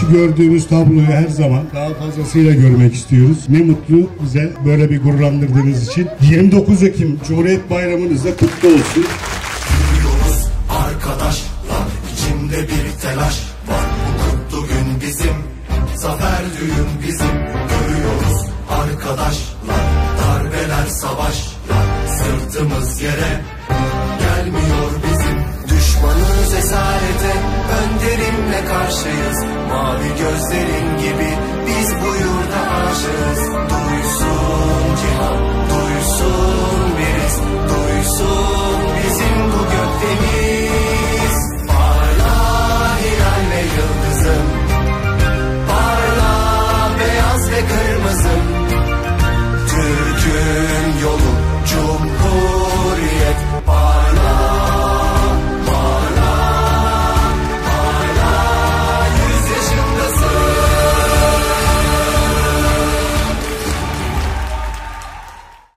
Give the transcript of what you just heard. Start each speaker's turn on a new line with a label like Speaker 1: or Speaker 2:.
Speaker 1: şu gördüğümüz tabloyu her zaman daha fazlasıyla görmek istiyoruz. Ne mutlu bize böyle bir gururlandırdığınız için. 29 Ekim Cumhuriyet Bayramınız da kutlu olsun.
Speaker 2: Yolumuz arkadaşlar içimde bir telaş var Bu kutlu gün bizim Zafer düğün bizim Görüyoruz arkadaşlar Darbeler savaşlar Sırtımız yere karşıyız. Mavi gözlerin gibi Biz